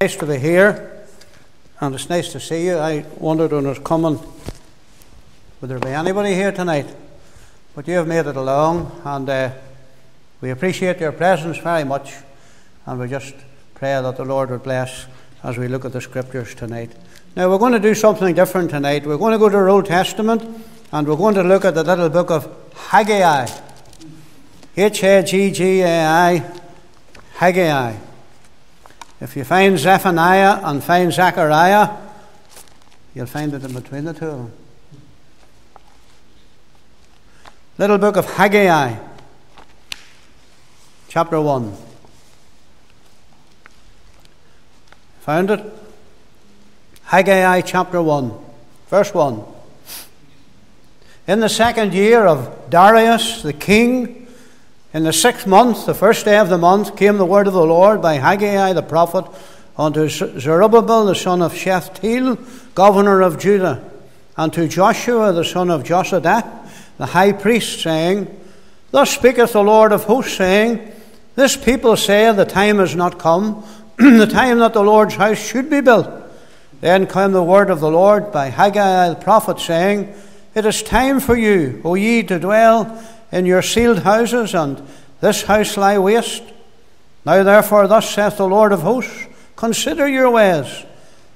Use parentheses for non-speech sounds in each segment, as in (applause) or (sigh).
nice to be here, and it's nice to see you. I wondered when I was coming, would there be anybody here tonight? But you have made it along, and uh, we appreciate your presence very much, and we just pray that the Lord would bless as we look at the scriptures tonight. Now, we're going to do something different tonight. We're going to go to the Old Testament, and we're going to look at the little book of Haggai. H A G G A I, Haggai. If you find Zephaniah and find Zechariah, you'll find it in between the two of them. Little book of Haggai, chapter 1. Found it? Haggai chapter 1, verse 1. In the second year of Darius the king, in the sixth month, the first day of the month, came the word of the Lord by Haggai the prophet unto Zerubbabel the son of Shealtiel, governor of Judah, and to Joshua the son of Josadak, the high priest, saying, Thus speaketh the Lord of hosts, saying, This people say the time is not come, (clears throat) the time that the Lord's house should be built. Then came the word of the Lord by Haggai the prophet, saying, It is time for you, O ye, to dwell in your ceiled houses, and this house lie waste. Now therefore, thus saith the Lord of hosts, Consider your ways.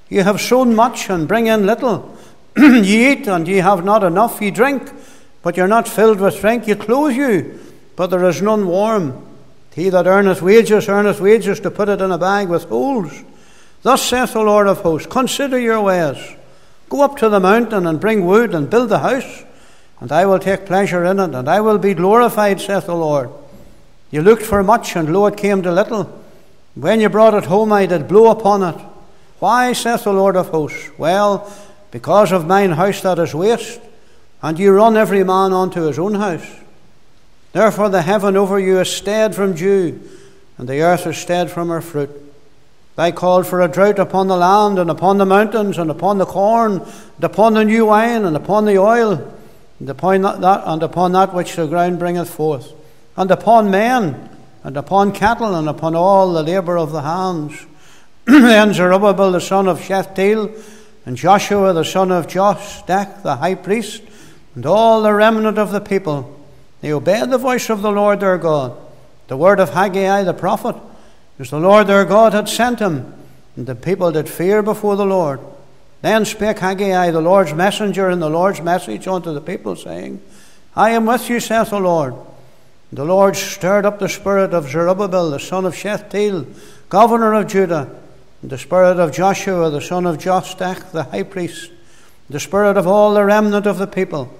Ye have sown much and bring in little. (clears throat) ye eat and ye have not enough. Ye drink, but ye are not filled with drink. Ye clothe you, but there is none warm. He that earneth wages, earneth wages to put it in a bag with holes. Thus saith the Lord of hosts, Consider your ways. Go up to the mountain and bring wood and build the house and I will take pleasure in it, and I will be glorified, saith the Lord. You looked for much, and lo, it came to little. When you brought it home, I did blow upon it. Why, saith the Lord of hosts? Well, because of mine house that is waste, and you run every man unto his own house. Therefore the heaven over you is stead from dew, and the earth is stead from her fruit. I called for a drought upon the land, and upon the mountains, and upon the corn, and upon the new wine, and upon the oil and upon that, and upon that which the ground bringeth forth, and upon men, and upon cattle, and upon all the labour of the hands. (clears throat) then Zerubbabel the son of Shealtiel, and Joshua the son of Josadak the high priest, and all the remnant of the people, they obeyed the voice of the Lord their God, the word of Haggai the prophet, as the Lord their God had sent him, and the people did fear before the Lord. Then spake Haggai, the Lord's messenger, in the Lord's message unto the people, saying, I am with you, saith the Lord. And the Lord stirred up the spirit of Zerubbabel, the son of Shealtiel, governor of Judah, and the spirit of Joshua, the son of Josadak, the high priest, the spirit of all the remnant of the people.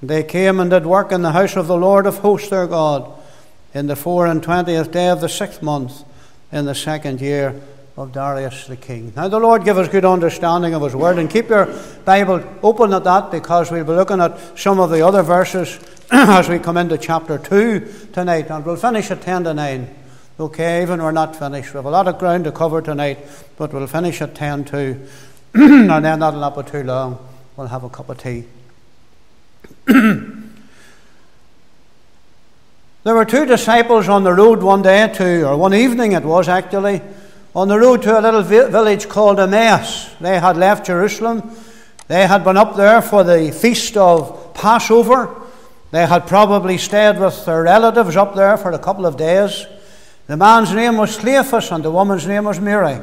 And they came and did work in the house of the Lord of hosts their God, in the four and twentieth day of the sixth month, in the second year of Darius the king. Now, the Lord give us good understanding of His word, and keep your Bible open at that because we'll be looking at some of the other verses (clears throat) as we come into chapter 2 tonight, and we'll finish at 10 to 9. Okay, even we're not finished. We have a lot of ground to cover tonight, but we'll finish at 10 to, (clears throat) and then that'll not be too long. We'll have a cup of tea. (clears throat) there were two disciples on the road one day to, or one evening it was actually, on the road to a little village called Emmaus. They had left Jerusalem. They had been up there for the feast of Passover. They had probably stayed with their relatives up there for a couple of days. The man's name was Cleophas and the woman's name was Mary.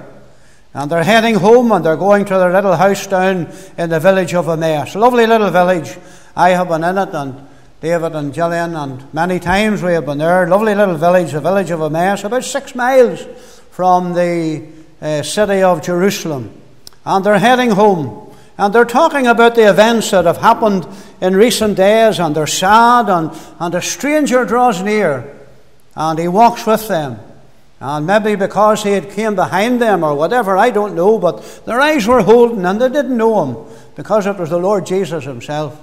And they're heading home and they're going to their little house down in the village of Emmaus. Lovely little village. I have been in it and David and Gillian and many times we have been there. Lovely little village, the village of Emmaus, about six miles from the uh, city of Jerusalem. And they're heading home. And they're talking about the events that have happened in recent days, and they're sad, and, and a stranger draws near, and he walks with them. And maybe because he had came behind them or whatever, I don't know, but their eyes were holding and they didn't know him because it was the Lord Jesus himself.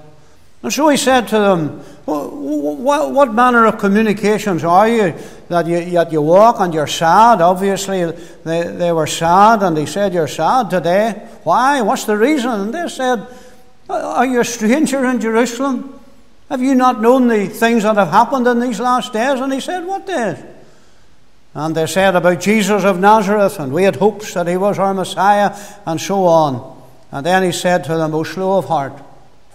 And so he said to them, what, manner of communications are you that, you you walk and you're sad? Obviously, they, they were sad, and he said, You're sad today. Why? What's the reason? And they said, Are you a stranger in Jerusalem? Have you not known the things that have happened in these last days? And he said, What days? And they said about Jesus of Nazareth, and we had hopes that he was our Messiah, and so on. And then he said to them, O slow of heart,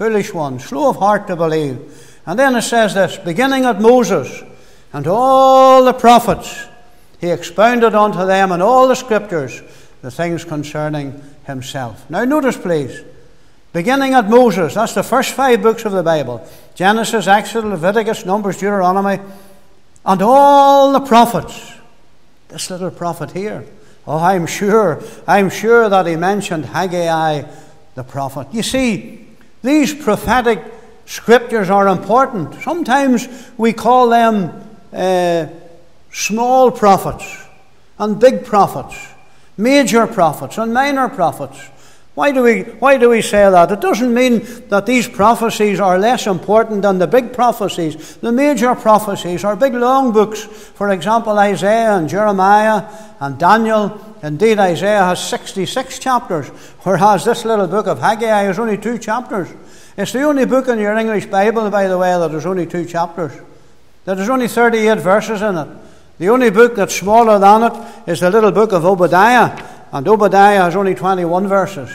foolish one, slow of heart to believe. And then it says this beginning at Moses and all the prophets, he expounded unto them in all the scriptures the things concerning himself. Now, notice, please, beginning at Moses, that's the first five books of the Bible Genesis, Exodus, Leviticus, Numbers, Deuteronomy, and all the prophets. This little prophet here. Oh, I'm sure, I'm sure that he mentioned Haggai the prophet. You see, these prophetic scriptures are important. Sometimes we call them uh, small prophets and big prophets, major prophets and minor prophets. Why do, we, why do we say that? It doesn't mean that these prophecies are less important than the big prophecies. The major prophecies are big long books. For example, Isaiah and Jeremiah and Daniel. Indeed, Isaiah has 66 chapters, whereas this little book of Haggai has only two chapters. It's the only book in your English Bible, by the way, that there's only two chapters. That there's only 38 verses in it. The only book that's smaller than it is the little book of Obadiah, and Obadiah has only 21 verses.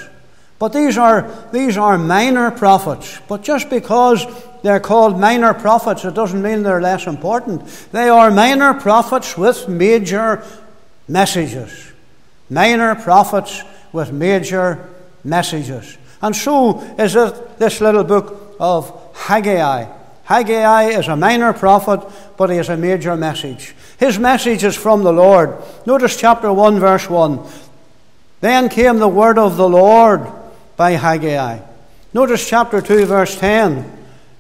But these are, these are minor prophets. But just because they're called minor prophets, it doesn't mean they're less important. They are minor prophets with major messages. Minor prophets with major messages. And so is it this little book of Haggai. Haggai is a minor prophet, but he has a major message. His message is from the Lord. Notice chapter 1, verse 1. Then came the word of the Lord by Haggai. Notice chapter 2, verse 10.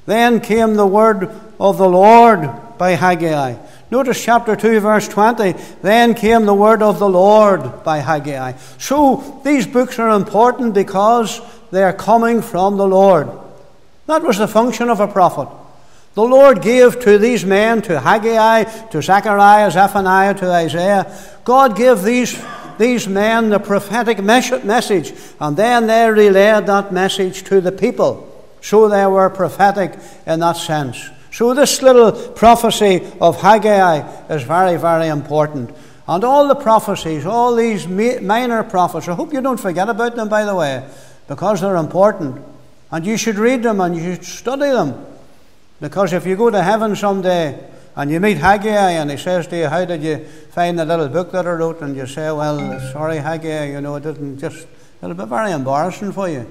Then came the word of the Lord by Haggai. Notice chapter 2, verse 20. Then came the word of the Lord by Haggai. So these books are important because they are coming from the Lord. That was the function of a prophet. The Lord gave to these men, to Haggai, to Zechariah, Zephaniah, to Isaiah, God gave these, these men the prophetic message, and then they relayed that message to the people. So they were prophetic in that sense. So this little prophecy of Haggai is very, very important. And all the prophecies, all these minor prophets, I hope you don't forget about them, by the way, because they're important. And you should read them and you should study them. Because if you go to heaven someday and you meet Haggai and he says to you, How did you find the little book that I wrote? And you say, Well, sorry, Haggai, you know, it didn't just, it'll be very embarrassing for you.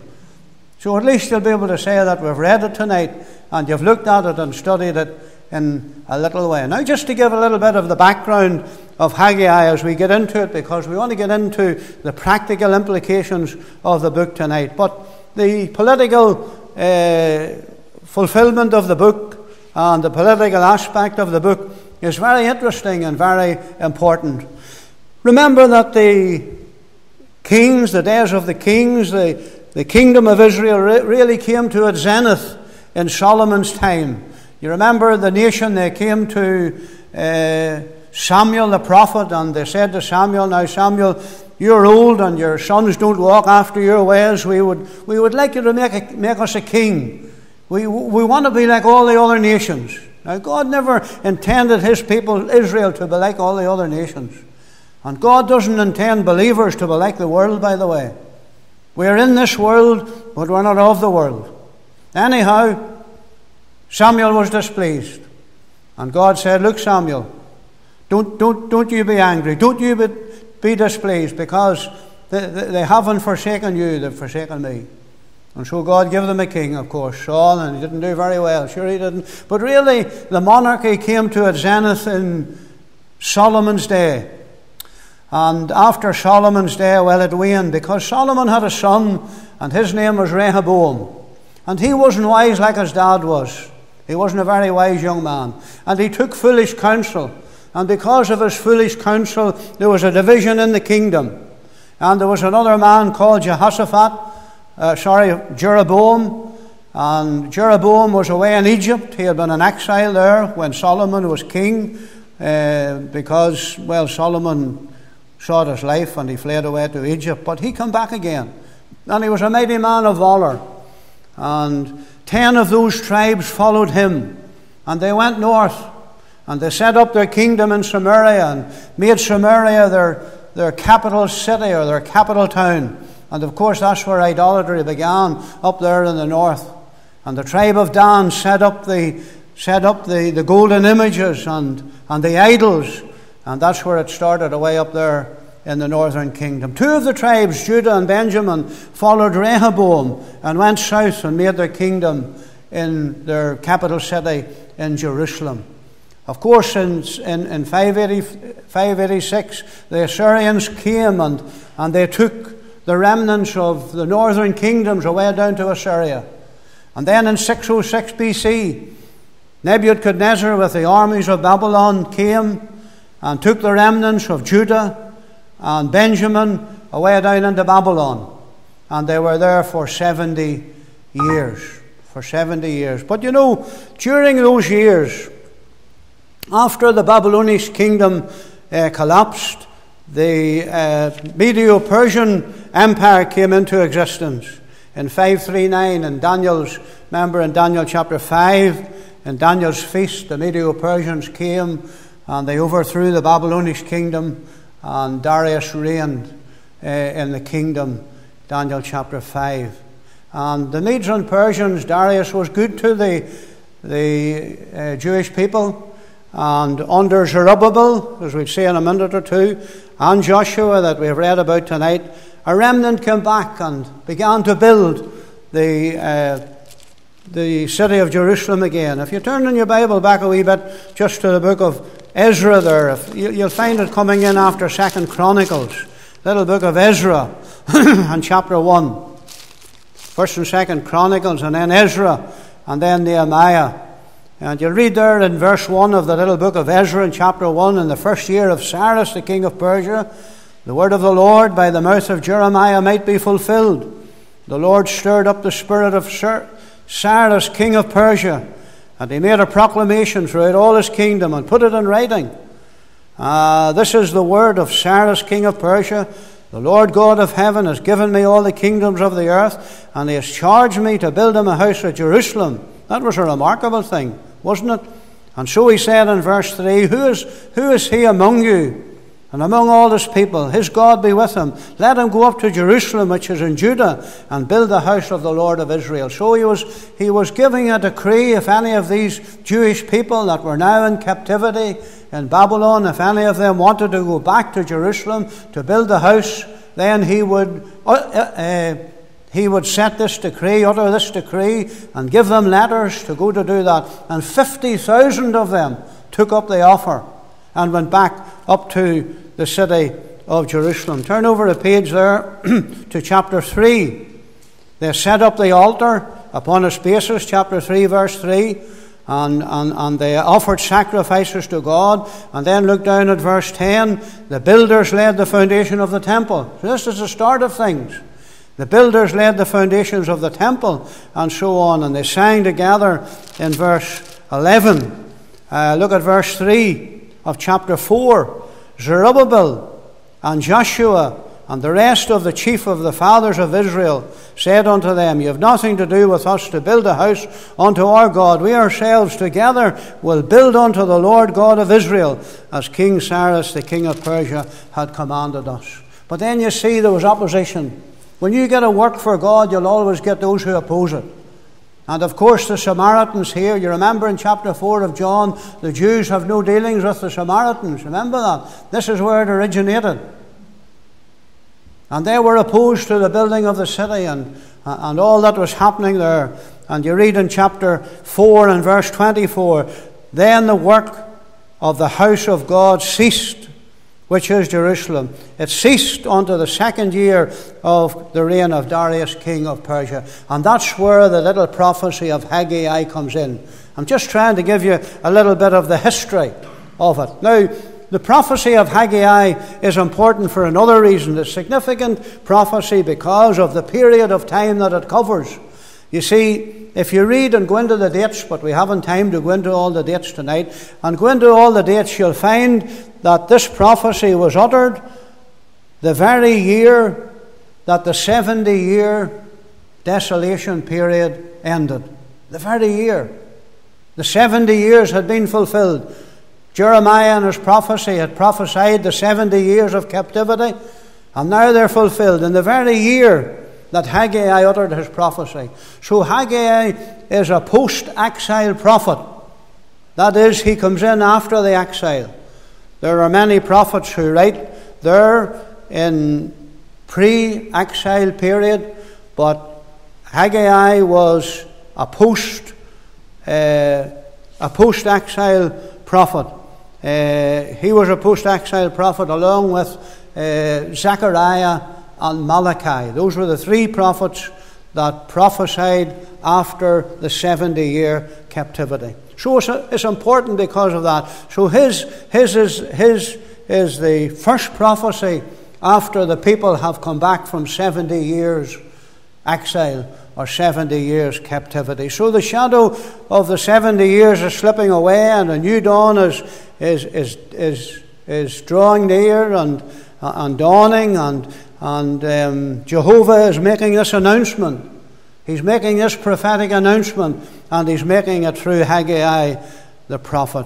So at least you'll be able to say that we've read it tonight and you've looked at it and studied it in a little way. Now, just to give a little bit of the background of Haggai as we get into it, because we want to get into the practical implications of the book tonight. But the political uh, fulfillment of the book and the political aspect of the book is very interesting and very important. Remember that the kings, the days of the kings, the, the kingdom of Israel re- really came to its zenith in Solomon's time. You remember the nation, they came to uh, Samuel the prophet and they said to Samuel, Now, Samuel, you're old and your sons don't walk after your ways. We would, we would like you to make, a, make us a king. We, we want to be like all the other nations. Now, God never intended His people, Israel, to be like all the other nations. And God doesn't intend believers to be like the world, by the way. We're in this world, but we're not of the world. Anyhow, Samuel was displeased. And God said, Look, Samuel, don't, don't, don't you be angry. Don't you be, be displeased because they, they haven't forsaken you, they've forsaken me. And so God gave them a king, of course, Saul, and he didn't do very well. Sure, he didn't. But really, the monarchy came to its zenith in Solomon's day. And after Solomon's day, well, it waned because Solomon had a son, and his name was Rehoboam. And he wasn't wise like his dad was. He wasn't a very wise young man. And he took foolish counsel. And because of his foolish counsel, there was a division in the kingdom. And there was another man called Jehoshaphat uh, sorry, Jeroboam. And Jeroboam was away in Egypt. He had been in exile there when Solomon was king uh, because, well, Solomon sought his life and he fled away to Egypt. But he came back again. And he was a mighty man of valor. And ten of those tribes followed him. And they went north. And they set up their kingdom in Samaria and made Samaria their, their capital city or their capital town. And of course, that's where idolatry began, up there in the north. And the tribe of Dan set up the, set up the, the golden images and, and the idols. And that's where it started, away up there in the northern kingdom. Two of the tribes, Judah and Benjamin, followed Rehoboam and went south and made their kingdom in their capital city in Jerusalem. Of course, in, in, in 580, 586, the Assyrians came and, and they took the remnants of the northern kingdoms away down to Assyria. And then in 606 BC, Nebuchadnezzar with the armies of Babylon came and took the remnants of Judah and Benjamin away down into Babylon. And they were there for 70 years. For 70 years. But you know, during those years, after the Babylonish kingdom uh, collapsed, the uh, Medo Persian Empire came into existence in 539 in Daniel's, remember in Daniel chapter 5, in Daniel's feast, the Medo Persians came and they overthrew the Babylonish kingdom, and Darius reigned uh, in the kingdom, Daniel chapter 5. And the Medes and Persians, Darius was good to the, the uh, Jewish people. And under Zerubbabel, as we'll see in a minute or two, and Joshua that we've read about tonight, a remnant came back and began to build the, uh, the city of Jerusalem again. If you turn in your Bible back a wee bit, just to the book of Ezra there, you'll find it coming in after Second Chronicles, little book of Ezra, (clears throat) and chapter 1. First and Second Chronicles, and then Ezra, and then Nehemiah. And you read there in verse 1 of the little book of Ezra in chapter 1, in the first year of Cyrus, the king of Persia, the word of the Lord by the mouth of Jeremiah might be fulfilled. The Lord stirred up the spirit of Cyrus, king of Persia, and he made a proclamation throughout all his kingdom and put it in writing. Uh, this is the word of Cyrus, king of Persia. The Lord God of heaven has given me all the kingdoms of the earth, and he has charged me to build him a house at Jerusalem. That was a remarkable thing, wasn't it? And so he said in verse 3 Who is, who is he among you? And among all his people, his God be with him. Let him go up to Jerusalem, which is in Judah, and build the house of the Lord of Israel. So he was, he was giving a decree if any of these Jewish people that were now in captivity in Babylon, if any of them wanted to go back to Jerusalem to build the house, then he would, uh, uh, uh he would set this decree, utter this decree, and give them letters to go to do that. And 50,000 of them took up the offer and went back up to the city of Jerusalem. Turn over a page there (clears throat) to chapter 3. They set up the altar upon its basis, chapter 3, verse 3, and, and, and they offered sacrifices to God. And then look down at verse 10. The builders laid the foundation of the temple. So this is the start of things. The builders laid the foundations of the temple and so on, and they sang together in verse 11. Uh, look at verse 3 of chapter 4. Zerubbabel and Joshua and the rest of the chief of the fathers of Israel said unto them, You have nothing to do with us to build a house unto our God. We ourselves together will build unto the Lord God of Israel, as King Cyrus, the king of Persia, had commanded us. But then you see there was opposition. When you get a work for God, you'll always get those who oppose it. And of course, the Samaritans here, you remember in chapter 4 of John, the Jews have no dealings with the Samaritans. Remember that? This is where it originated. And they were opposed to the building of the city and, uh, and all that was happening there. And you read in chapter 4 and verse 24 Then the work of the house of God ceased which is Jerusalem. It ceased unto the second year of the reign of Darius, king of Persia. And that's where the little prophecy of Haggai comes in. I'm just trying to give you a little bit of the history of it. Now, the prophecy of Haggai is important for another reason. It's significant prophecy because of the period of time that it covers. You see, if you read and go into the dates, but we haven't time to go into all the dates tonight, and go into all the dates, you'll find that this prophecy was uttered the very year that the 70 year desolation period ended. The very year. The 70 years had been fulfilled. Jeremiah in his prophecy had prophesied the 70 years of captivity, and now they're fulfilled in the very year that Haggai uttered his prophecy. So Haggai is a post exile prophet. That is, he comes in after the exile. There are many prophets who write there in pre exile period, but Haggai was a post uh, a post exile prophet. Uh, he was a post exile prophet along with uh, Zechariah and Malachi. Those were the three prophets that prophesied after the 70 year captivity. So it's, important because of that. So his, his, is, his is the first prophecy after the people have come back from 70 years exile or 70 years captivity. So the shadow of the 70 years is slipping away and a new dawn is, is, is, is, is drawing near and, and dawning and, and um, Jehovah is making this announcement. He's making this prophetic announcement and he's making it through Haggai the prophet.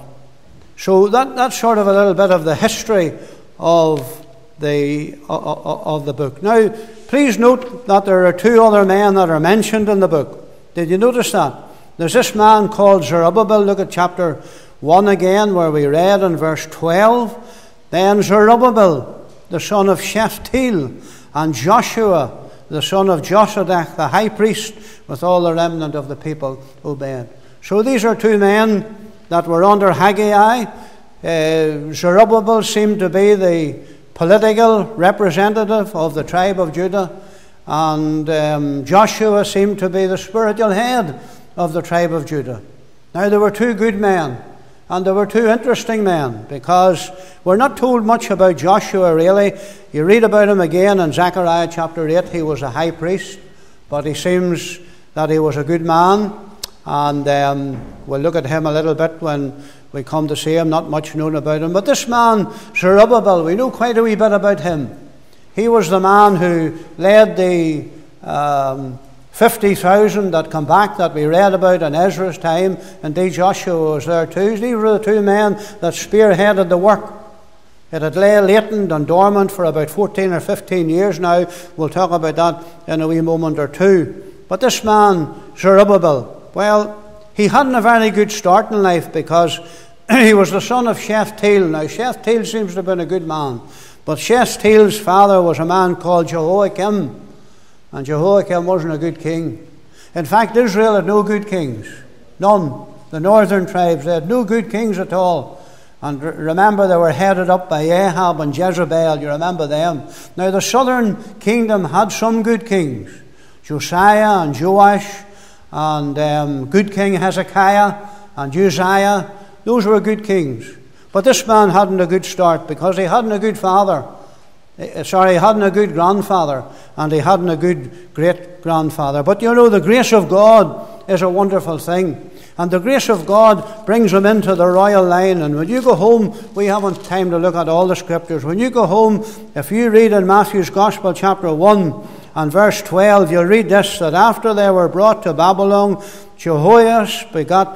So that, that's sort of a little bit of the history of the, of the book. Now, please note that there are two other men that are mentioned in the book. Did you notice that? There's this man called Zerubbabel. Look at chapter 1 again, where we read in verse 12. Then Zerubbabel, the son of Shealtiel, and Joshua, the son of Josadak, the high priest, with all the remnant of the people obeyed. So these are two men that were under Haggai. Uh, Zerubbabel seemed to be the political representative of the tribe of Judah, and um, Joshua seemed to be the spiritual head of the tribe of Judah. Now, there were two good men, and there were two interesting men, because we're not told much about Joshua really. You read about him again in Zechariah chapter 8. He was a high priest, but he seems that he was a good man, and um, we'll look at him a little bit when we come to see him, not much known about him. But this man, Zerubbabel, we know quite a wee bit about him. He was the man who led the um, 50,000 that come back that we read about in Ezra's time. and Indeed, Joshua was there too. These were the two men that spearheaded the work. It had lay latent and dormant for about 14 or 15 years now. We'll talk about that in a wee moment or two. But this man, Zerubbabel, well, he hadn't a very good start in life because (clears throat) he was the son of Shealtiel. Now, Shealtiel seems to have been a good man, but Shealtiel's father was a man called Jehoiakim, and Jehoiakim wasn't a good king. In fact, Israel had no good kings. None. The northern tribes, they had no good kings at all. And remember, they were headed up by Ahab and Jezebel. You remember them. Now, the southern kingdom had some good kings Josiah and Joash and um, good King Hezekiah and Uzziah. Those were good kings. But this man hadn't a good start because he hadn't a good father. Eh, sorry, he hadn't a good grandfather and he hadn't a good great grandfather. But you know, the grace of God is a wonderful thing. And the grace of God brings him into the royal line. And when you go home, we haven't time to look at all the scriptures. When you go home, if you read in Matthew's Gospel, chapter 1, and verse 12, you'll read this that after they were brought to Babylon, Jehoias begot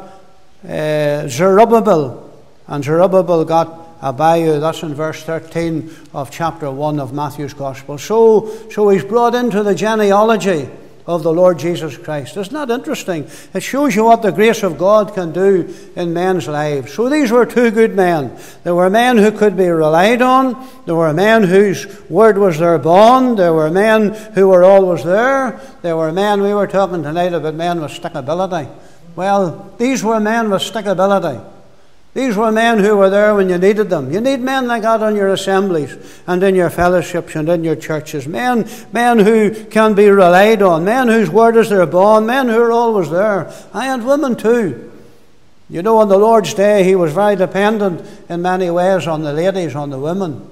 uh, Zerubbabel, and Zerubbabel got Abiud. That's in verse 13 of chapter 1 of Matthew's Gospel. So, so he's brought into the genealogy of the Lord Jesus Christ. Isn't that interesting? It shows you what the grace of God can do in men's lives. So these were two good men. There were men who could be relied on. There were men whose word was their bond. There were men who were always there. There were men, we were talking tonight about men with stickability. Well, these were men with stickability. These were men who were there when you needed them. You need men like that in your assemblies and in your fellowships and in your churches. Men, men who can be relied on. Men whose word is their bond. Men who are always there. And women too. You know, on the Lord's Day, he was very dependent in many ways on the ladies, on the women.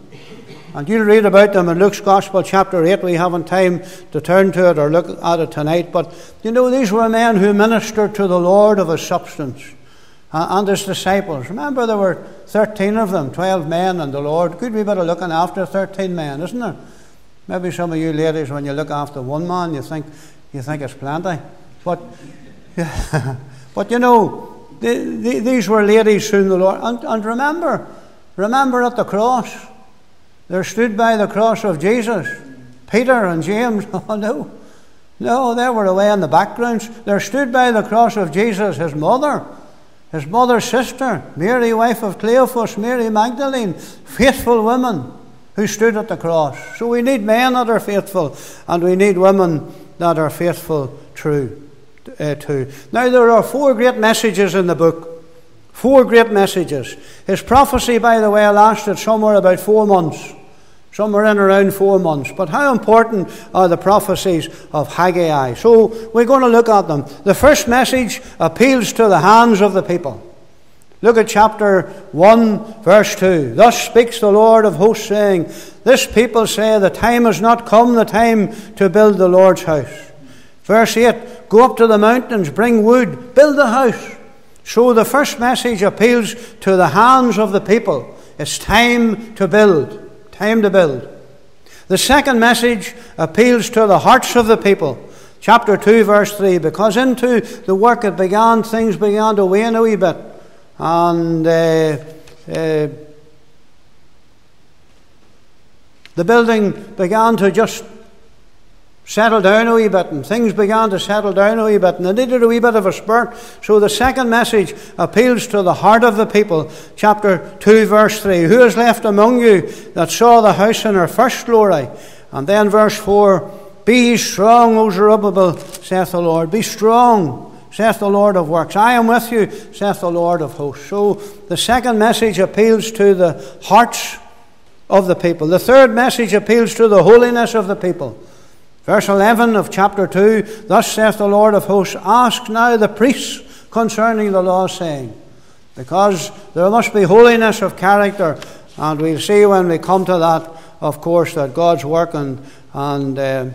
And you'll read about them in Luke's Gospel, chapter 8. We haven't time to turn to it or look at it tonight. But, you know, these were men who ministered to the Lord of his substance Uh, and his disciples. Remember, there were 13 of them, 12 men, and the Lord. Good be better looking after 13 men, isn't there? Maybe some of you ladies, when you look after one man, you think, you think it's plenty. But, (laughs) but you know, the, the, these were ladies whom the Lord. And, and remember, remember at the cross, there stood by the cross of Jesus Peter and James. (laughs) Oh, no. No, they were away in the backgrounds. There stood by the cross of Jesus his mother, his mother's sister, Mary, wife of Cleophas, Mary Magdalene, faithful women who stood at the cross. So we need men that are faithful, and we need women that are faithful true, uh, too. Now, there are four great messages in the book. Four great messages. His prophecy, by the way, lasted somewhere about four months. Somewhere in around four months. But how important are the prophecies of Haggai? So we're going to look at them. The first message appeals to the hands of the people. Look at chapter 1, verse 2. Thus speaks the Lord of hosts, saying, This people say, The time has not come, the time to build the Lord's house. Verse 8 Go up to the mountains, bring wood, build the house. So the first message appeals to the hands of the people. It's time to build. Time to build. The second message appeals to the hearts of the people. Chapter 2, verse 3 Because into the work it began, things began to wane a wee bit. And uh, uh, the building began to just settle down a wee bit, and things began to settle down a wee bit, and they needed a wee bit of a spurt. So the second message appeals to the heart of the people. Chapter 2, verse 3 Who is left among you that saw the house in her first glory? And then verse 4 Be strong, O Zerubbabel, saith the Lord. Be strong. Saith the Lord of works, I am with you, saith the Lord of hosts. So the second message appeals to the hearts of the people. The third message appeals to the holiness of the people. Verse 11 of chapter 2 Thus saith the Lord of hosts, Ask now the priests concerning the law, saying, Because there must be holiness of character, and we'll see when we come to that, of course, that God's work and, and uh, uh,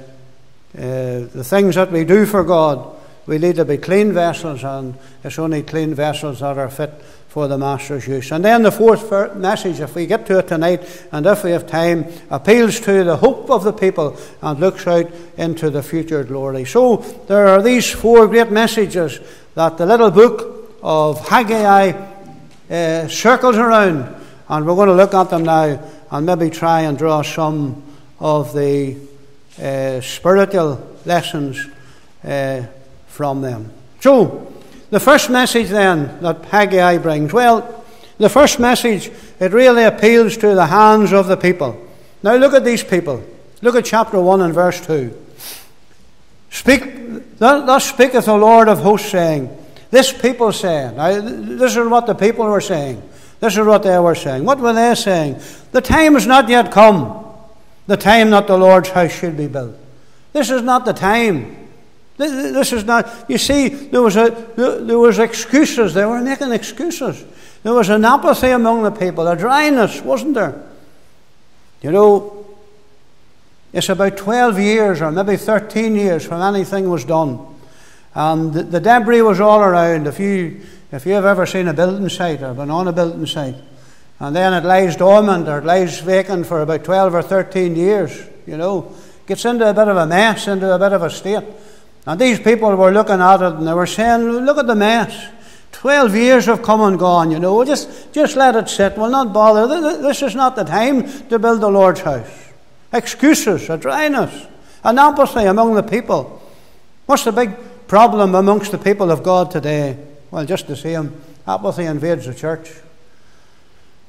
the things that we do for God, we need to be clean vessels, and it's only clean vessels that are fit for the Master's use. And then the fourth message, if we get to it tonight, and if we have time, appeals to the hope of the people and looks out into the future glory. So there are these four great messages that the little book of Haggai uh, circles around, and we're going to look at them now and maybe try and draw some of the uh, spiritual lessons uh, from them. So, the first message then that Haggai brings, well, the first message, it really appeals to the hands of the people. Now look at these people. Look at chapter 1 and verse 2. Speak, thus speaketh the Lord of hosts, saying, This people say, now this is what the people were saying. This is what they were saying. What were they saying? The time has not yet come, the time that the Lord's house should be built. This is not the time. This is not, you see, there was, a, there was excuses. They were making excuses. There was an apathy among the people, a dryness, wasn't there? You know, it's about 12 years or maybe 13 years from anything was done. And the, debris was all around. If you, if you have ever seen a building site or been on a building site, and then it lies dormant or it lies vacant for about 12 or 13 years, you know, gets into a bit of a mess, into a bit of a state. And these people were looking at it and they were saying, Look at the mess. Twelve years have come and gone, you know. Just, just let it sit. We'll not bother. This is not the time to build the Lord's house. Excuses, a dryness, an apathy among the people. What's the big problem amongst the people of God today? Well, just the same. Apathy invades the church.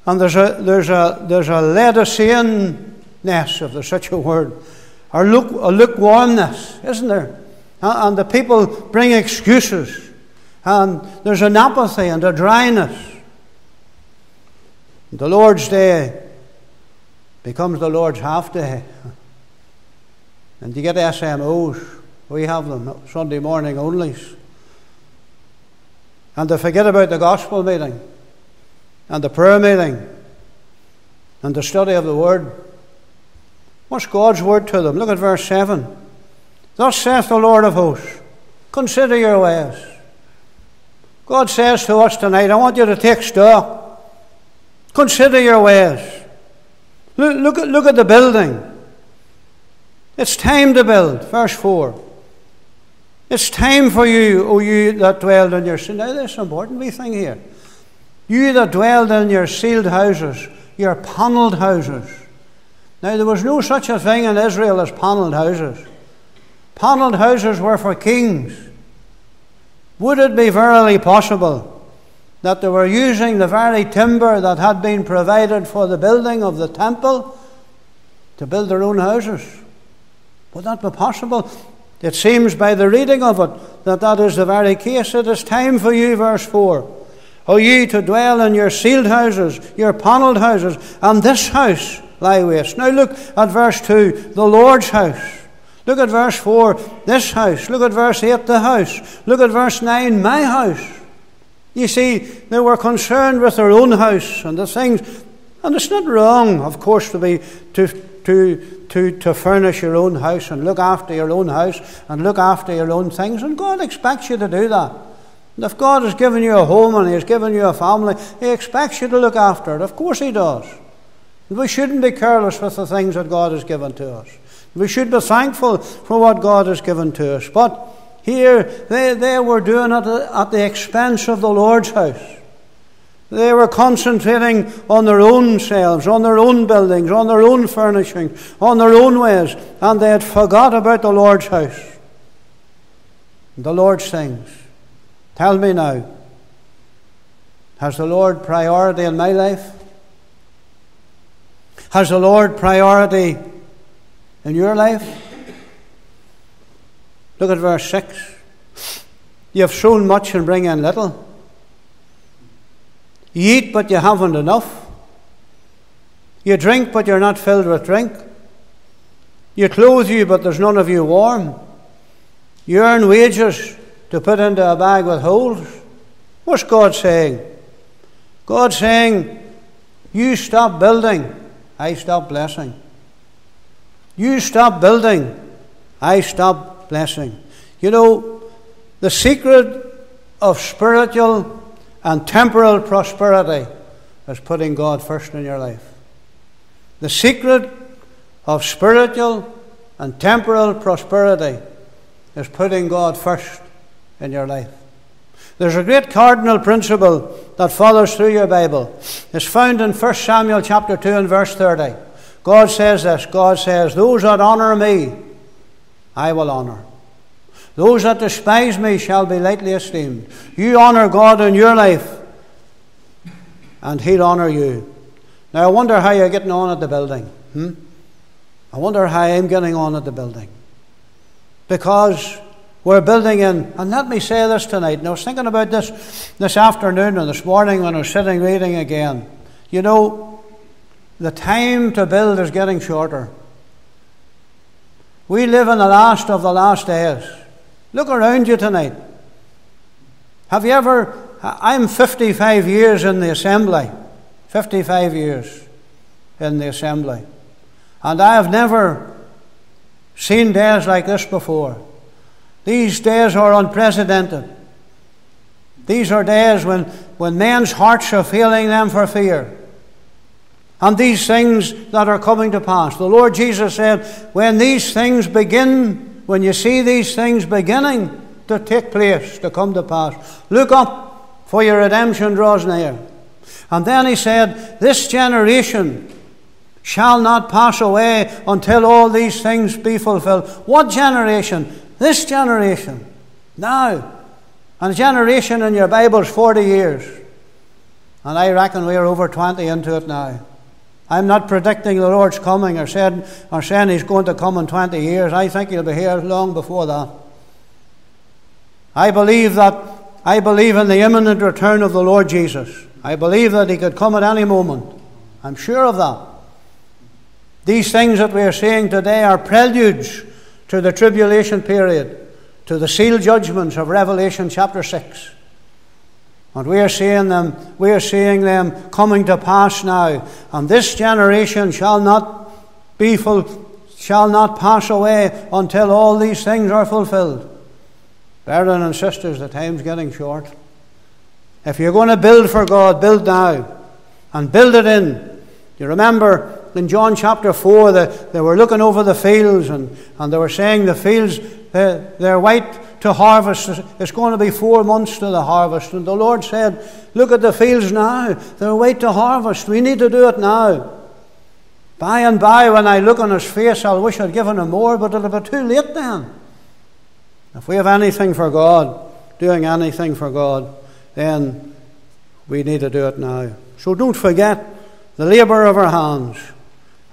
And there's a, there's a, there's a Laodiceanness, if there's such a word, or luke, a lukewarmness, isn't there? And the people bring excuses. And there's an apathy and a dryness. The Lord's Day becomes the Lord's half day. And you get SMOs. We have them Sunday morning onlys. And they forget about the gospel meeting and the prayer meeting and the study of the Word. What's God's Word to them? Look at verse 7. Thus saith the Lord of hosts Consider your ways. God says to us tonight, I want you to take stock. Consider your ways. Look, look, at, look at the building. It's time to build. Verse 4. It's time for you, O you that dwelled in your now this is an important wee thing here. You that dwelled in your ceiled houses, your panelled houses. Now there was no such a thing in Israel as panelled houses. Panelled houses were for kings. Would it be verily possible that they were using the very timber that had been provided for the building of the temple to build their own houses? Would that be possible? It seems by the reading of it that that is the very case. It is time for you, verse 4. O ye to dwell in your ceiled houses, your panelled houses, and this house lie waste. Now look at verse 2, the Lord's house. Look at verse 4, this house. Look at verse 8, the house. Look at verse 9, my house. You see, they were concerned with their own house and the things. And it's not wrong, of course, to be to to to, to furnish your own house and look after your own house and look after your own things. And God expects you to do that. And if God has given you a home and He has given you a family, He expects you to look after it. Of course He does. And we shouldn't be careless with the things that God has given to us. We should be thankful for what God has given to us. But here, they, they were doing it at the expense of the Lord's house. They were concentrating on their own selves, on their own buildings, on their own furnishing, on their own ways, and they had forgot about the Lord's house, the Lord's things. Tell me now, has the Lord priority in my life? Has the Lord priority in your life? Look at verse 6. You have sown much and bring in little. You eat, but you haven't enough. You drink, but you're not filled with drink. You clothe you, but there's none of you warm. You earn wages to put into a bag with holes. What's God saying? God saying, You stop building, I stop blessing. You stop building, I stop blessing. You know, the secret of spiritual and temporal prosperity is putting God first in your life. The secret of spiritual and temporal prosperity is putting God first in your life. There's a great cardinal principle that follows through your Bible. It's found in 1 Samuel chapter 2 and verse 30. God says this God says, Those that honour me, I will honour. Those that despise me shall be lightly esteemed. You honour God in your life, and He'll honour you. Now, I wonder how you're getting on at the building. Hmm? I wonder how I'm getting on at the building. Because we're building in, and let me say this tonight, and I was thinking about this this afternoon and this morning when I was sitting reading again. You know, the time to build is getting shorter. We live in the last of the last days. Look around you tonight. Have you ever? I'm 55 years in the assembly. 55 years in the assembly. And I have never seen days like this before. These days are unprecedented. These are days when, when men's hearts are failing them for fear. And these things that are coming to pass. The Lord Jesus said, When these things begin when you see these things beginning to take place, to come to pass, look up, for your redemption draws near. And then he said, This generation shall not pass away until all these things be fulfilled. What generation? This generation. Now. And generation in your Bible is 40 years. And I reckon we're over 20 into it now. I'm not predicting the Lord's coming or saying, or saying He's going to come in 20 years. I think He'll be here long before that. I believe that I believe in the imminent return of the Lord Jesus. I believe that He could come at any moment. I'm sure of that. These things that we are seeing today are preludes to the tribulation period, to the seal judgments of Revelation chapter 6. And we are seeing them, we are seeing them coming to pass now. And this generation shall not be full, shall not pass away until all these things are fulfilled. Brethren and sisters, the time's getting short. If you're going to build for God, build now. And build it in. You remember in John chapter 4, they, they were looking over the fields and, and they were saying the fields, uh, they're white to harvest. It's going to be four months to the harvest. And the Lord said, Look at the fields now. They're white to harvest. We need to do it now. By and by, when I look on his face, I'll wish I'd given him more, but it'll be too late then. If we have anything for God, doing anything for God, then we need to do it now. So don't forget the labour of our hands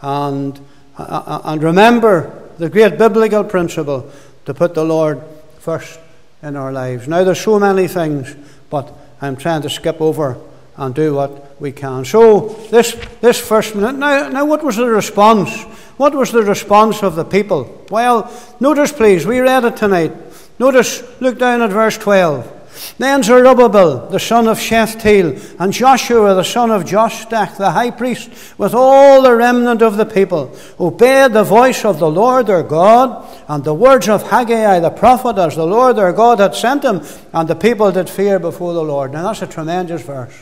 and, uh, uh, and remember the great biblical principle to put the Lord first in our lives. Now, there's so many things, but I'm trying to skip over and do what we can. So, this, this first minute, now, now, what was the response? What was the response of the people? Well, notice, please, we read it tonight. Notice, look down at verse 12. Then Zerubbabel, the son of Shealtiel, and Joshua, the son of Josedech, the high priest, with all the remnant of the people, obeyed the voice of the Lord their God, and the words of Haggai the prophet, as the Lord their God had sent him, and the people did fear before the Lord. Now that's a tremendous verse.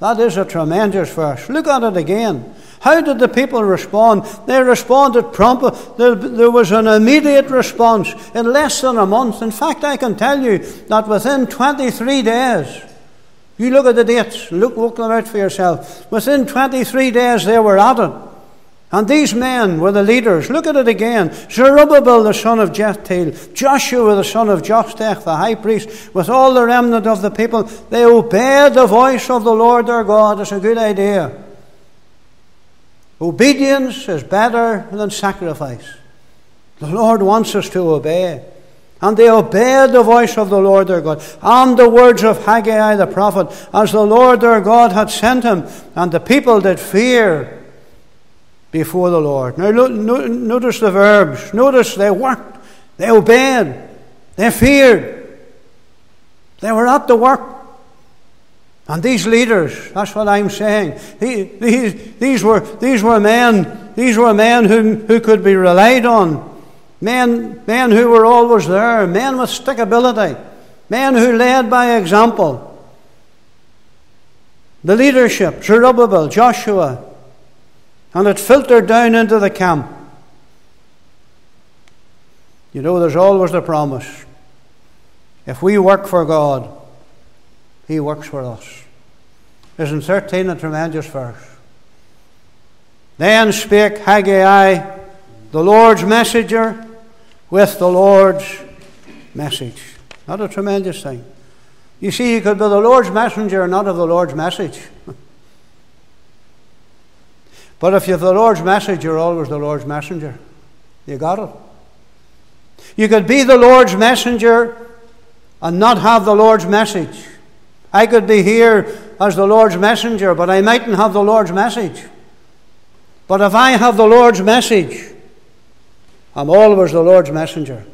That is a tremendous verse. Look at it again. How did the people respond? They responded promptly. There, there, was an immediate response in less than a month. In fact, I can tell you that within 23 days, you look at the dates, look, look them out for yourself. Within 23 days, they were at it. And these men were the leaders. Look at it again. Zerubbabel, the son of Shealtiel, Joshua, the son of Josedech, the high priest, with all the remnant of the people, they obeyed the voice of the Lord their God. It's a good idea. Obedience is better than sacrifice. The Lord wants us to obey. And they obeyed the voice of the Lord their God, and the words of Haggai the prophet, as the Lord their God had sent him. And the people did fear before the Lord. Now, notice the verbs. Notice they worked, they obeyed, they feared, they were at the work. And these leaders, that's what I'm saying. These, these, were, these were men, these were men who, could be relied on. Men, men who were always there, men with stickability, men who led by example. The leadership, Zerubbabel, Joshua, and it filtered down into the camp. You know, there's always the promise. If we work for God, He works for us. Isn't 13 a tremendous verse? Then spake Haggai, the Lord's messenger, with the Lord's message. Not a tremendous thing. You see, you could be the Lord's messenger and not of the Lord's message. (laughs) But if you have the Lord's message, you're always the Lord's messenger. You got it? You could be the Lord's messenger and not have the Lord's message. I could be here as the Lord's messenger, but I mightn't have the Lord's message. But if I have the Lord's message, I'm always the Lord's messenger.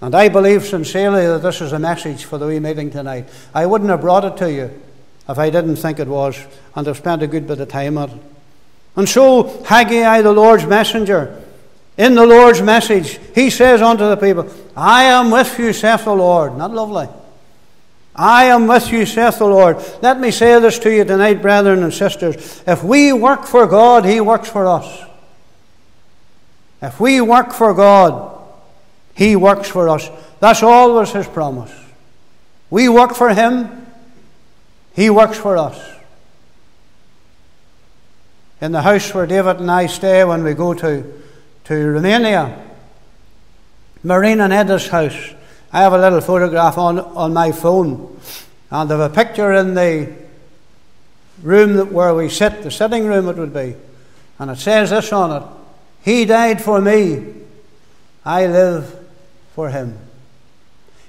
And I believe sincerely that this is a message for the wee meeting tonight. I wouldn't have brought it to you if I didn't think it was, and I've spent a good bit of time on it. And so Haggai, the Lord's messenger, in the Lord's message, he says unto the people, I am with you, saith the Lord. Not lovely. I am with you, saith the Lord. Let me say this to you tonight, brethren and sisters. If we work for God, He works for us. If we work for God, He works for us. That's always His promise. We work for Him, He works for us in the house where David and I stay when we go to, to Romania. Marina and Edda's house. I have a little photograph on, on my phone, and have a picture in the room that, where we sit, the sitting room it would be, and it says this on it He died for me, I live for him.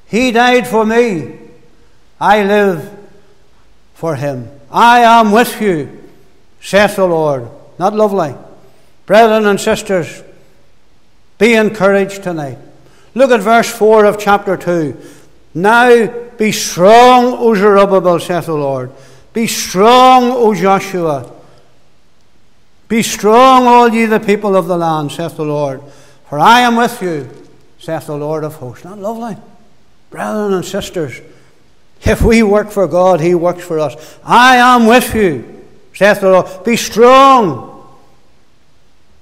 He died for me, I live for him. I am with you saith the Lord. Not lovely. Brethren and sisters, be encouraged tonight. Look at verse 4 of chapter 2. Now be strong, O Zerubbabel, saith the Lord. Be strong, O Joshua. Be strong, all ye the people of the land, saith the Lord. For I am with you, saith the Lord of hosts. Not lovely? Brethren and sisters, if we work for God, He works for us. I am with you saith the Lord, Be strong.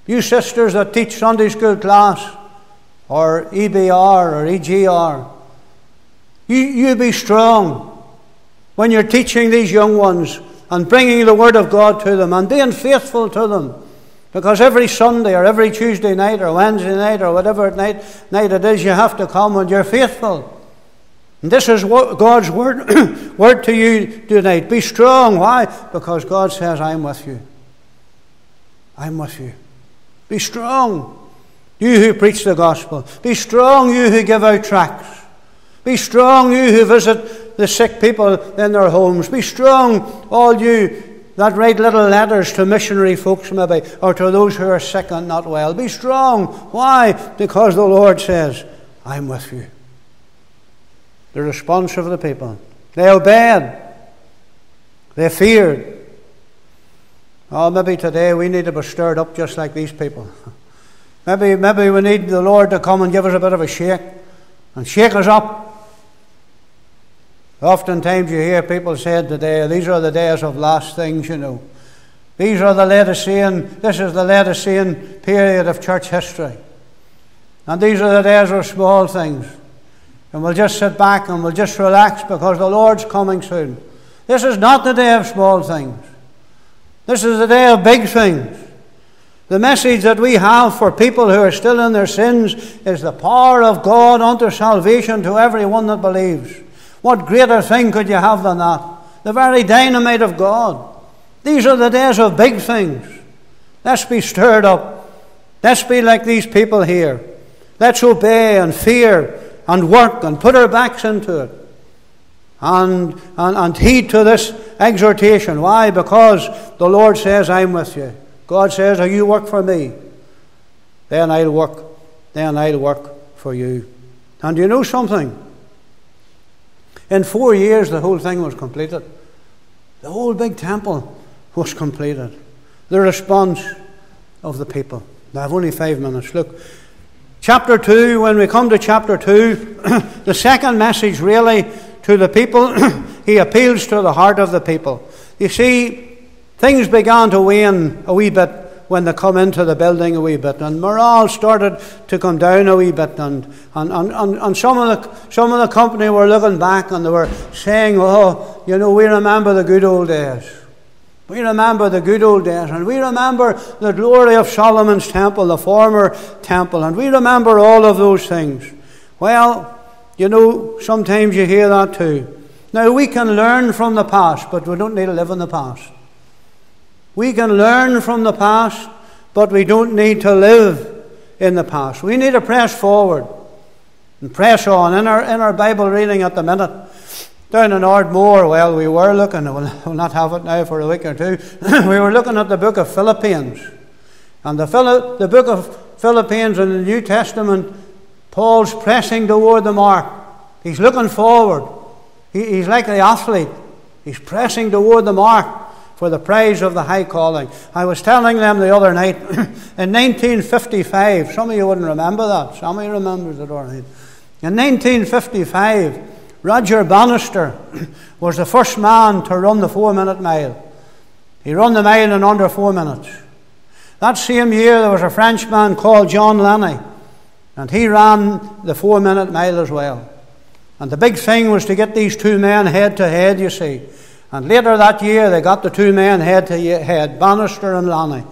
You sisters that teach Sunday school class, or EBR or EGR, you, you be strong when you're teaching these young ones and bringing the Word of God to them and being faithful to them. Because every Sunday or every Tuesday night or Wednesday night or whatever night, night it is, you have to come and you're faithful. And this is what God's word, (coughs) word to you tonight. Be strong. Why? Because God says, I'm with you. I'm with you. Be strong. You who preach the gospel. Be strong, you who give out tracts. Be strong, you who visit the sick people in their homes. Be strong, all you that write little letters to missionary folks, maybe, or to those who are sick and not well. Be strong. Why? Because the Lord says, I'm with you. The response of the people. They obeyed. They feared. Oh, maybe today we need to be stirred up just like these people. (laughs) Maybe, maybe we need the Lord to come and give us a bit of a shake and shake us up. Oftentimes you hear people say today, these are the days of last things, you know. These are the Laodicean, this is the Laodicean period of church history. And these are the days of small things. And we'll just sit back and we'll just relax because the Lord's coming soon. This is not the day of small things. This is the day of big things. The message that we have for people who are still in their sins is the power of God unto salvation to everyone that believes. What greater thing could you have than that? The very dynamite of God. These are the days of big things. Let's be stirred up. Let's be like these people here. Let's obey and fear and work and put our backs into it. And, and, and heed to this exhortation. Why? Because the Lord says, I'm with you. God says, Oh, you work for me. Then I'll work. Then I'll work for you. And you know something? In four years, the whole thing was completed. The whole big temple was completed. The response of the people. Now, I have only five minutes. Look, chapter 2, when we come to chapter 2, (clears throat) the second message really to the people, (clears throat) he appeals to the heart of the people. You see, things began to wane a wee bit when they come into the building a wee bit. And morale started to come down a wee bit. And, and, and, and, some, of the, some of the company were looking back and they were saying, oh, you know, we remember the good old days. We remember the good old days, and we remember the glory of Solomon's temple, the former temple, and we remember all of those things. Well, you know, sometimes you hear that too. Now, we can learn from the past, but we don't need to live in the past. We can learn from the past, but we don't need to live in the past. We need to press forward and press on. In our, in our Bible reading at the minute, down in Ardmore, well, we were looking, we'll not have it now for a week or two, (coughs) we were looking at the book of Philippians. And the, the book of Philippians in the New Testament, Paul's pressing toward the mark. He's looking forward. He, he's like the athlete. He's pressing toward the mark for the praise of the high calling. I was telling them the other night, (coughs) in 1955, some of you wouldn't remember that, some of you remember it all right. In 1955, Roger Bannister (coughs) was the first man to run the four minute mile. He ran the mile in under four minutes. That same year, there was a Frenchman called John Landy, and he ran the four minute mile as well. And the big thing was to get these two men head to head, you see. And later that year, they got the two men head to head, Bannister and Landy.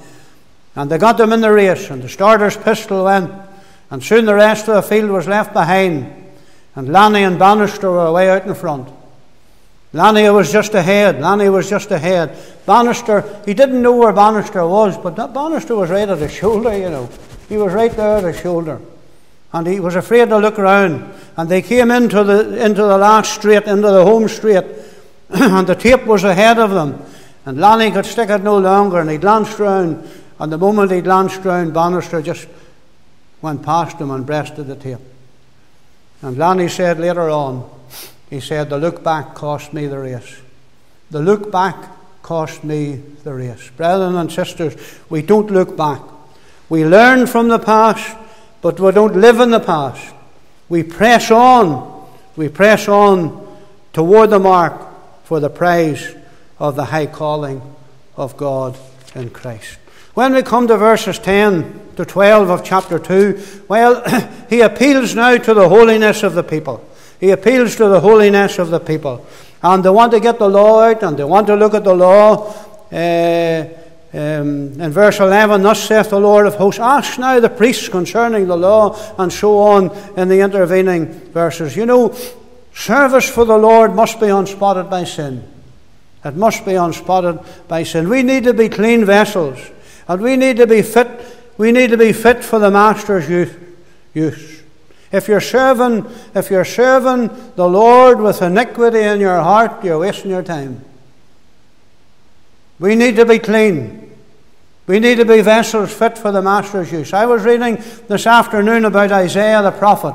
And they got them in the race, and the starter's pistol went. And soon the rest of the field was left behind. And Landy and Bannister were away out in front. Landy was just ahead. Landy was just ahead. Bannister, he didn't know where Bannister was, but Bannister was right at his shoulder, you know. He was right there at his shoulder. And he was afraid to look round. And they came into the, into the last straight, into the home straight. And the tape was ahead of them. And Landy could stick it no longer, and he glanced round. And the moment he glanced round, Bannister just went past him and breasted the tape. And Landy said later on, he said, The look back cost me the race. The look back cost me the race. Brethren and sisters, we don't look back. We learn from the past, but we don't live in the past. We press on. We press on toward the mark for the praise of the high calling of God in Christ. When we come to verses 10 to 12 of chapter 2, well, (coughs) he appeals now to the holiness of the people. He appeals to the holiness of the people. And they want to get the law out and they want to look at the law. Uh, um, in verse 11, thus saith the Lord of hosts, ask now the priests concerning the law, and so on in the intervening verses. You know, service for the Lord must be unspotted by sin. It must be unspotted by sin. We need to be clean vessels, and we need to be fit. We need to be fit for the Master's use. If you're serving, if you're serving the Lord with iniquity in your heart, you're wasting your time. We need to be clean. We need to be vessels fit for the Master's use. I was reading this afternoon about Isaiah the prophet.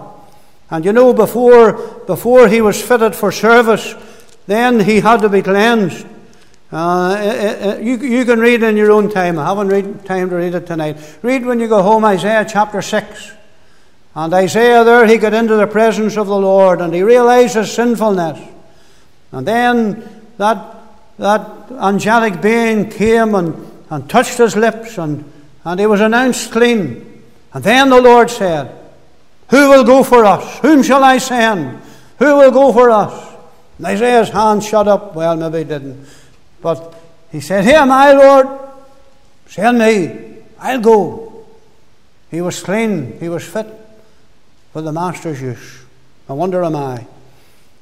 And you know, before, before he was fitted for service, then he had to be cleansed. Uh, it, it, you, you can read in your own time. I haven't read, time to read it tonight. Read when you go home Isaiah chapter 6. And Isaiah there, he got into the presence of the Lord and he realized his sinfulness. And then that that angelic being came and, and touched his lips, and, and he was announced clean. And then the Lord said, Who will go for us? Whom shall I send? Who will go for us? And Isaiah's hand shut up. Well, maybe he didn't. But he said, Here am I, Lord. Send me. I'll go. He was clean. He was fit for the Master's use. I wonder am I.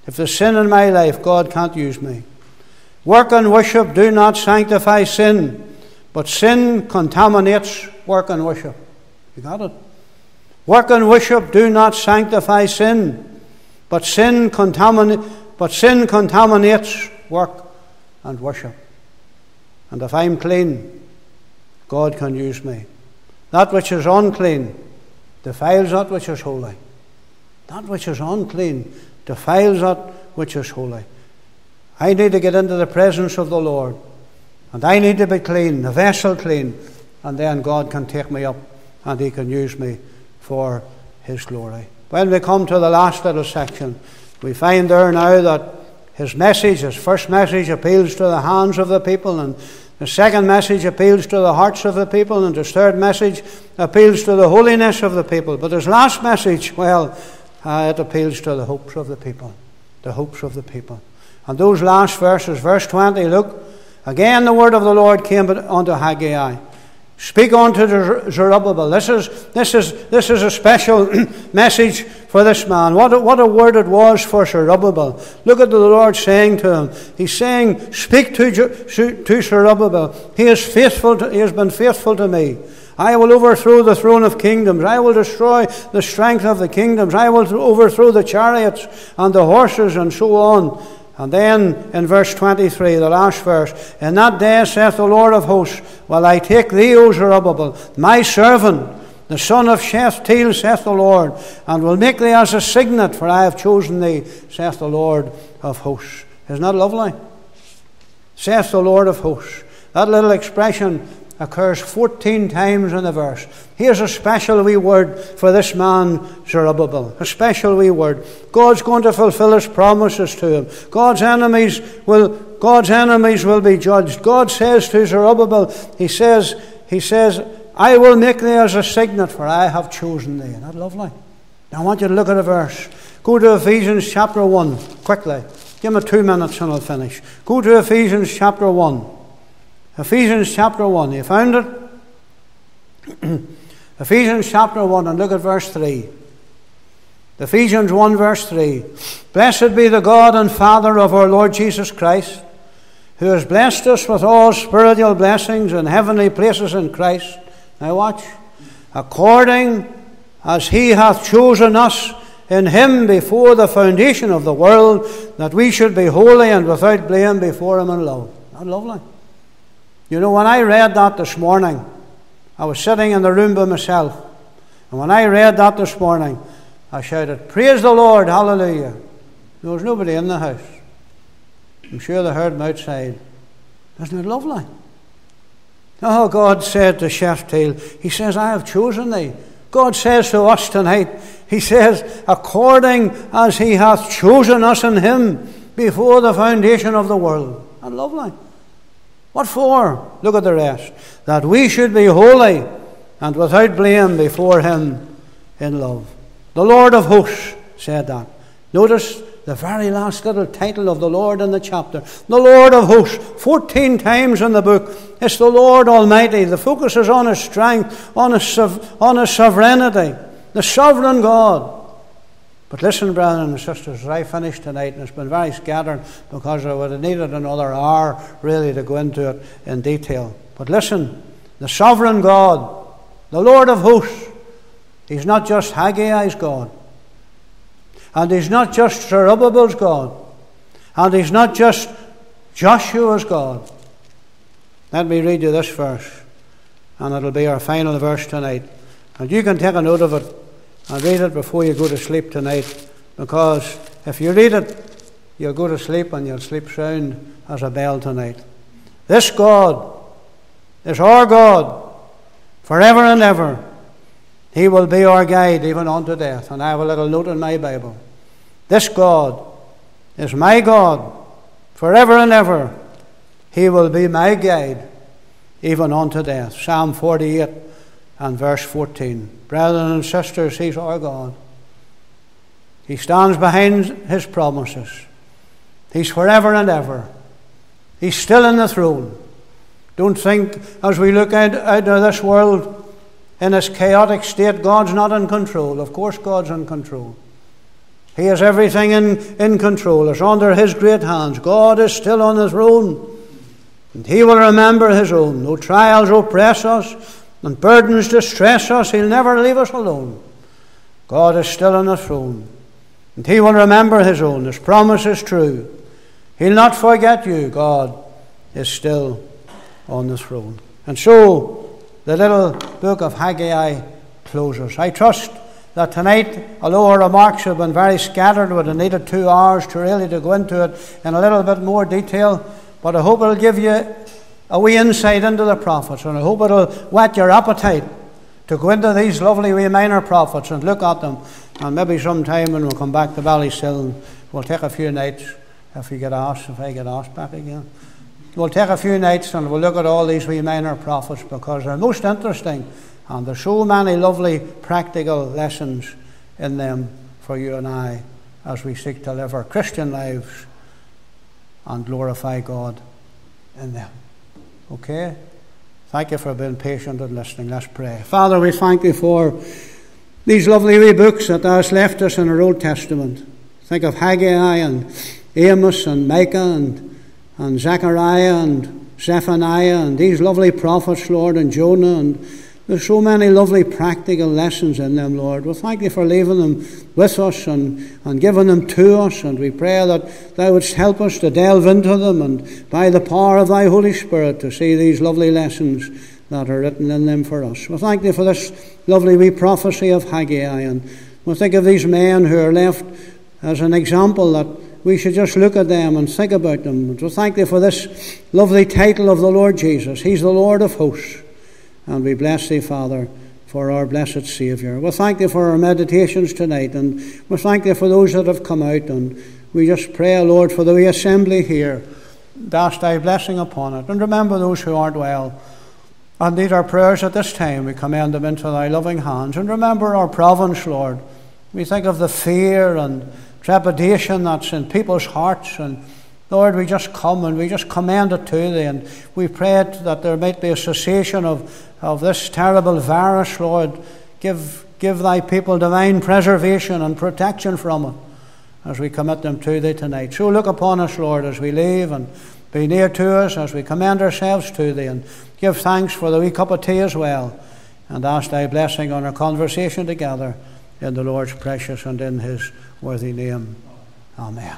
If there's sin in my life, God can't use me. Work and worship do not sanctify sin, but sin contaminates work and worship. You got it? Work and worship do not sanctify sin, but sin, but sin contaminates work and worship. And if I'm clean, God can use me. That which is unclean defiles that which is holy. That which is unclean defiles that which is holy. I need to get into the presence of the Lord. And I need to be clean, the vessel clean. And then God can take me up and He can use me for His glory. When we come to the last little section, we find there now that His message, His first message, appeals to the hands of the people, and the second message appeals to the hearts of the people, and His third message appeals to the holiness of the people. But His last message, well, uh, it appeals to the hopes of the people. The hopes of the people. And those last verses, verse 20, look, again the word of the Lord came unto Haggai. Speak unto Zerubbabel. This is, this is, this is a special (clears throat) message for this man. What a, what a word it was for Zerubbabel. Look at the Lord saying to him. He's saying, Speak to, to Zerubbabel. He is faithful. To, he has been faithful to me. I will overthrow the throne of kingdoms. I will destroy the strength of the kingdoms. I will overthrow the chariots and the horses and so on. And then in verse 23, the last verse, In that day saith the Lord of hosts, Will I take thee, O Zerubbabel, my servant, the son of Shealtiel, saith the Lord, and will make thee as a signet, for I have chosen thee, saith the Lord of hosts. Isn't that lovely? Saith the Lord of hosts. That little expression occurs 14 times in the verse. Here's a special wee word for this man, Zerubbabel. A special wee word. God's going to fulfill his promises to him. God's enemies will, God's enemies will be judged. God says to Zerubbabel, He says, He says, I will make thee as a signet, for I have chosen thee. Isn't that lovely? Now I want you to look at a verse. Go to Ephesians chapter 1, quickly. Give me two minutes and I'll finish. Go to Ephesians chapter 1. Ephesians chapter 1. You found it? (clears throat) Ephesians chapter 1 and look at verse 3. Ephesians 1 verse 3. Blessed be the God and Father of our Lord Jesus Christ, who has blessed us with all spiritual blessings in heavenly places in Christ. Now watch. According as he hath chosen us in him before the foundation of the world, that we should be holy and without blame before him in love. Not lovely? You know, when I read that this morning, I was sitting in the room by myself. And when I read that this morning, I shouted, Praise the Lord, hallelujah. There was nobody in the house. I'm sure they heard me outside. Isn't it lovely? Oh, God said to Shealtiel, He says, I have chosen thee. God says to us tonight, He says, according as He hath chosen us in Him before the foundation of the world. Isn't lovely? What for? Look at the rest. That we should be holy and without blame before Him in love. The Lord of hosts said that. Notice the very last little title of the Lord in the chapter. The Lord of hosts. 14 times in the book. It's the Lord Almighty. The focus is on His strength, on His, on his sovereignty. The sovereign God. But listen, brothers and sisters, as I finish tonight, and it's been very scattered because I would have needed another hour really to go into it in detail. But listen, the sovereign God, the Lord of hosts, He's not just Haggai's God. And He's not just Zerubbabel's God. And He's not just Joshua's God. Let me read you this verse, and it'll be our final verse tonight. And you can take a note of it and read it before you go to sleep tonight, because if you read it, you'll go to sleep and you'll sleep sound as a bell tonight. This God is our God forever and ever. He will be our guide even unto death. And I have a little note in my Bible. This God is my God forever and ever. He will be my guide even unto death. Psalm 48 and verse 14. Brothers and sisters, He's our God. He stands behind His promises. He's forever and ever. He's still in the throne. Don't think as we look out, out of this world in this chaotic state, God's not in control. Of course, God's in control. He has everything in, in control. It's under His great hands. God is still on the throne. And He will remember His own. No trials oppress us, and burdens distress us. He'll never leave us alone. God is still on the throne. And He will remember His own. His promise is true. He'll not forget you. God is still on the throne. And so, the little book of Haggai closes. I trust that tonight, although our remarks have been very scattered, would have needed two hours to really to go into it in a little bit more detail, but I hope it'll give you a wee insight into the prophets, and I hope it'll whet your appetite to go into these lovely wee minor prophets and look at them. And maybe sometime when we come back to Ballysillan, we'll take a few nights, if you get asked, if I get asked back again. We'll take a few nights and we'll look at all these wee minor prophets because they're most interesting and there's so many lovely practical lessons in them for you and I as we seek to live our Christian lives and glorify God in them. Okay? Thank you for being patient and listening. Let's pray. Father, we thank you for these lovely wee books that thou hast left us in our Old Testament. Think of Haggai and Amos and Micah and, and Zechariah and Zephaniah and these lovely prophets, Lord, and Jonah and there's so many lovely practical lessons in them, Lord. We thank you for leaving them with us and, and giving them to us, and we pray that Thou wouldst help us to delve into them and by the power of Thy Holy Spirit to see these lovely lessons that are written in them for us. We thank you for this lovely wee prophecy of Haggai, and we think of these men who are left as an example that we should just look at them and think about them. And We thank you for this lovely title of the Lord Jesus. He's the Lord of hosts. And we bless thee, Father, for our blessed Saviour. We thank thee for our meditations tonight, and we thank thee for those that have come out. And we just pray, Lord, for the assembly here. Dash thy blessing upon it. And remember those who aren't well. And these are prayers at this time. We commend them into thy loving hands. And remember our province, Lord. We think of the fear and trepidation that's in people's hearts and Lord, we just come and we just commend it to thee, and we pray that there might be a cessation of, of this terrible virus, Lord. Give, give thy people divine preservation and protection from it as we commit them to thee tonight. So look upon us, Lord, as we leave and be near to us as we commend ourselves to thee and give thanks for the wee cup of tea as well and ask thy blessing on our conversation together in the Lord's precious and in his worthy name. Amen.